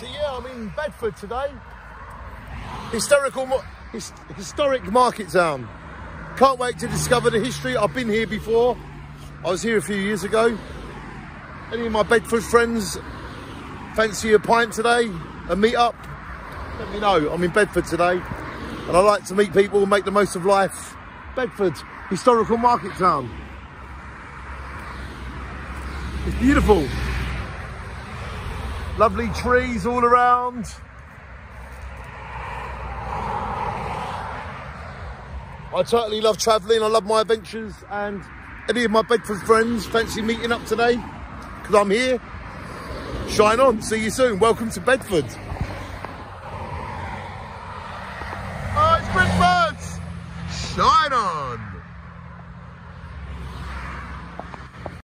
So yeah, I'm in Bedford today. Historical, his, historic market town. Can't wait to discover the history. I've been here before. I was here a few years ago. Any of my Bedford friends fancy a pint today? A meet up? Let me know. I'm in Bedford today. And I like to meet people, and make the most of life. Bedford, historical market town. It's beautiful. Lovely trees all around. I totally love travelling. I love my adventures. And any of my Bedford friends fancy meeting up today? Because I'm here. Shine on. See you soon. Welcome to Bedford. Oh, it's Bedford. Shine on.